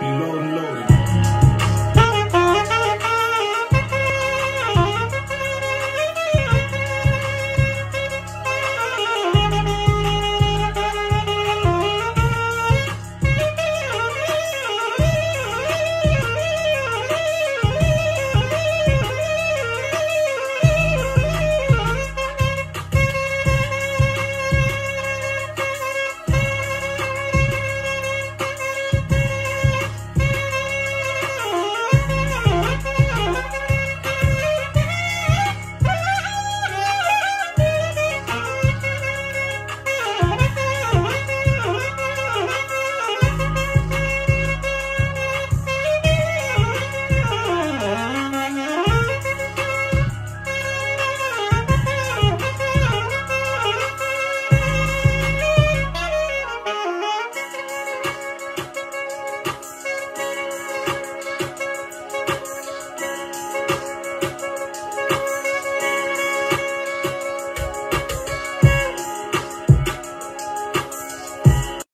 Be low and loaded.